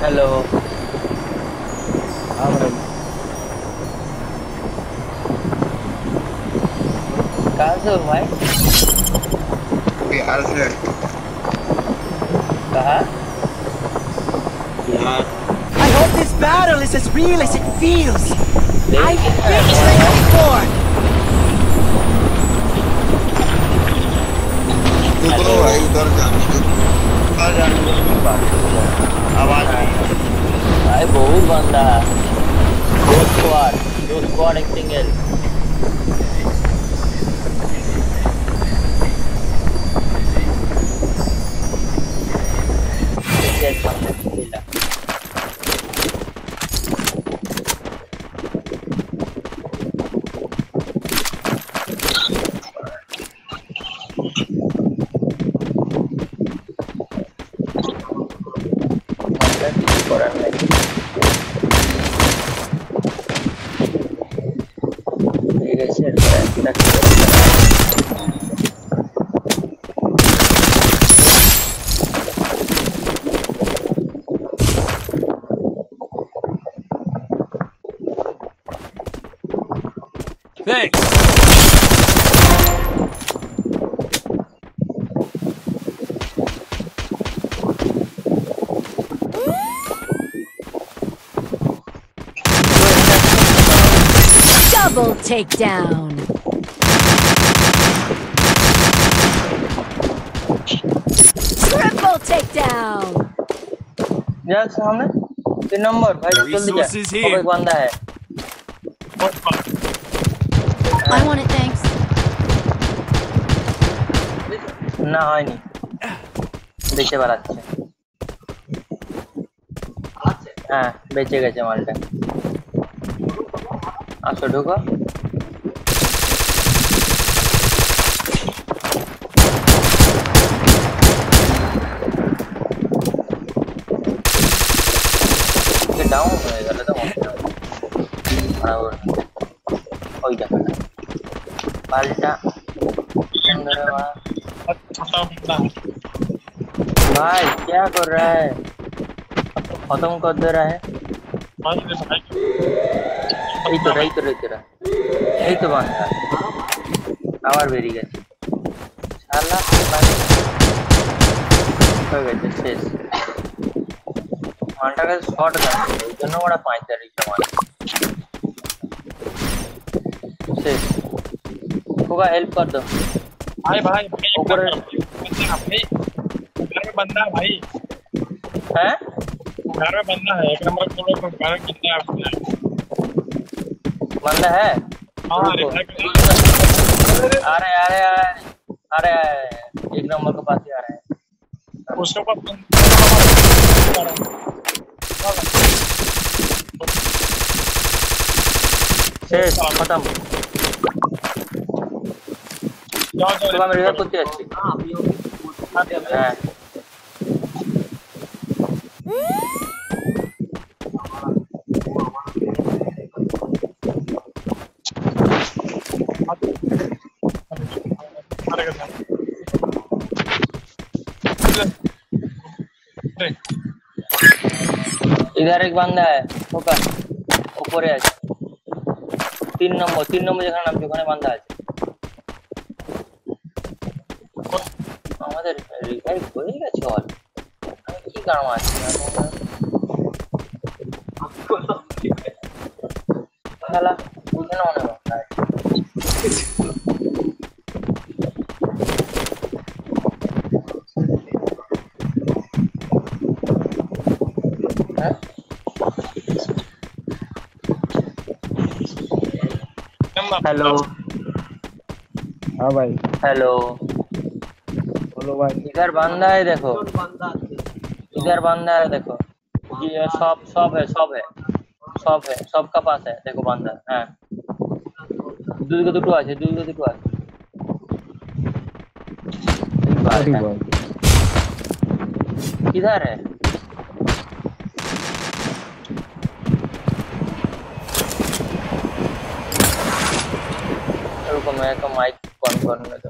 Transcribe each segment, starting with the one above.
Hello हाँ भाई कहाँ से हो भाई बिहार से कहाँ Bihar I hope this battle is as real as it feels. I've been tricked before. रुको भाई उधर जाने दो उधर जाने दो आवाज़ भाई बहुत बंदा दो स्क्वाड दो स्क्वाड एक single Thanks. Double takedown. Triple takedown. जा सामने तीन नंबर भाई जल्दी जा Resources here. और एक बंदा है I want it, thanks. না হয়নি দেখতে পারাচ্ছে হ্যাঁ বেঁচে গেছে মালটা আসো ঢুকো ডাউন হয়ে গেল তো মনে হয় পাল্টা सुंदर है वहाँ। भाई क्या कर रहा है खत्म कर दे रहा है এই তো এই তো এই তো এই তো বান্ধা আবার বেরিয়ে গেছে শালা মানে হয়ে গেছে শেষ মালটার কাছে শর্ট গান এই জন্য ওরা পঁয়তাল্লিশ মাল শেষ होगा हेल्प कर दो। भाई भाई ऊपर घर में बंदा है भाई। हैं? घर में बंदा है एक नंबर बोलो तो घर में बंदा है। बंदा है? हाँ अरे रुको। भाई आ रहे आ रहे आ रहे आ रहे आ रहे एक नंबर के पास ही आ रहे हैं। उसके ऊपर शेष खत्म। আমি রিভাইভ করতে যাচ্ছি হ্যাঁ अरे कैसा अरे इधर एक बंदा है ওকা উপরে আছে তিন নম্বর তিন নম্বর যেখানে নামছে ওখানে বান্ধা আছে আমাদের রিভাইভ হয়ে গেছে অল আমি কি কারণ আছে খেলা বুঝে না মনে হয় হ্যাঁ हेलो हाँ भाई हेलो बोलो भाई इधर बंदा है देखो इधर बंदा है देखो ये सब सब है सब है सब है सबका पास है देखो बंदा হ্যাঁ দুটো দুটো আছে দুটো দুটো আছে এই अरे बात है। भाई किधर है रुको मैं तो माइक बंद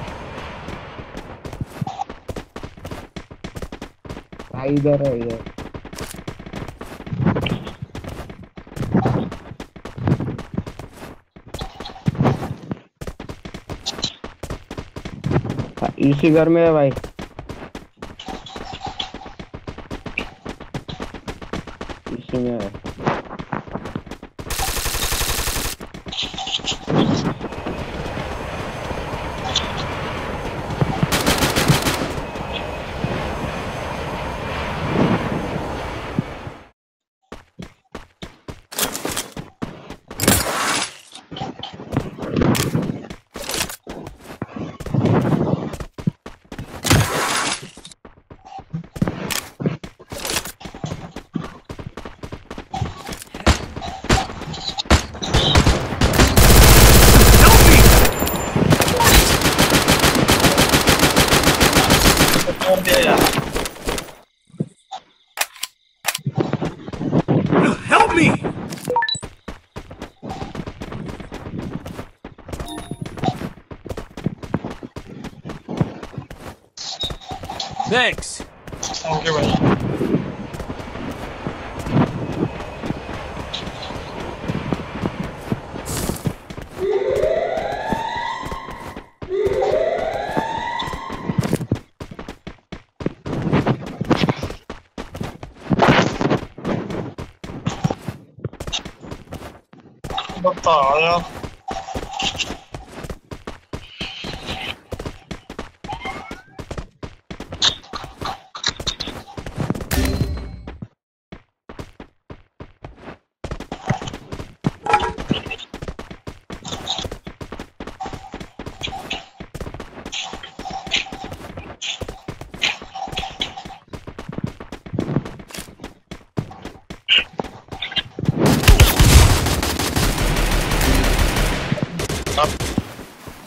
हो इधर है इधर। हाँ, इसी घर में है भाई। इसी में है। Thanks. Oh, you're welcome. What the hell?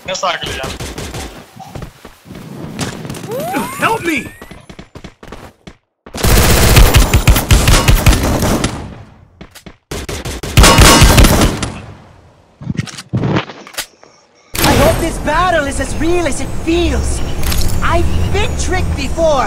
Help me! I hope this battle is as real as it feels. I've been tricked before,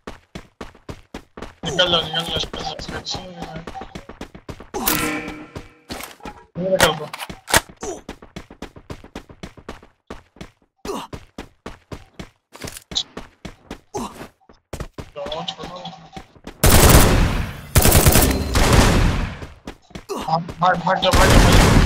Yanlış, yanlış, yanlış. Nereye kaldı? Hard, hard, hard, hard, hard.